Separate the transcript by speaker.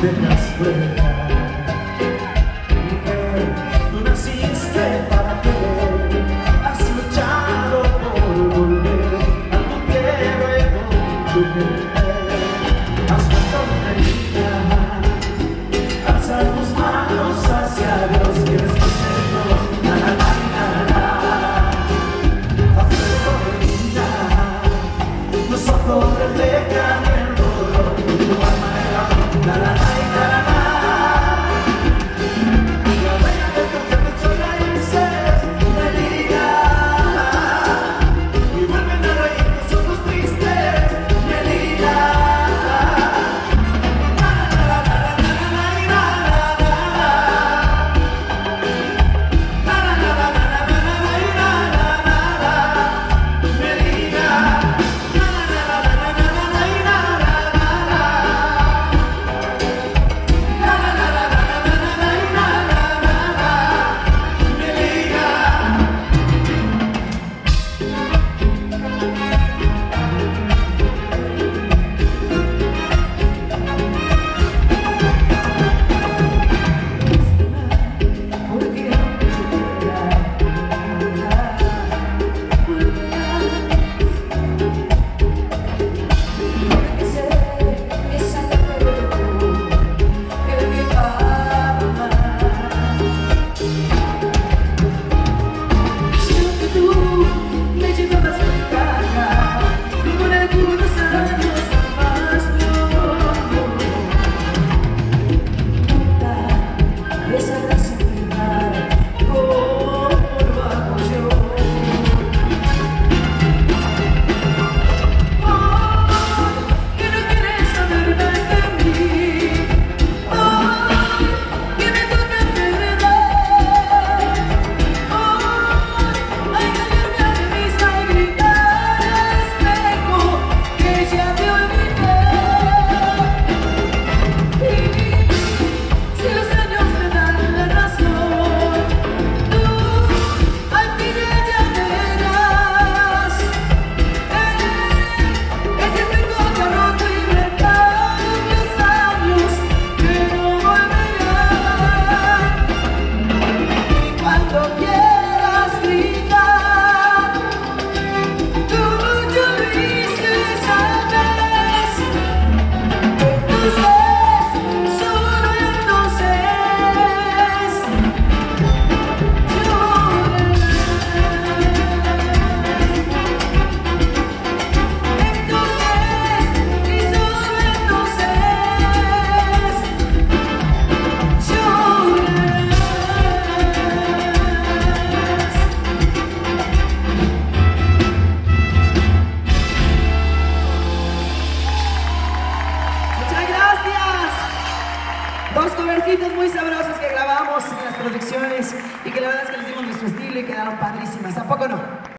Speaker 1: dejas fuera Mujer, tú naciste para querer Has luchado por volver a tu tierra y con
Speaker 2: 음. canciones muy sabrosas que grabamos en las producciones y que la verdad es que les dimos nuestro estilo y quedaron padrísimas. ¿A poco no?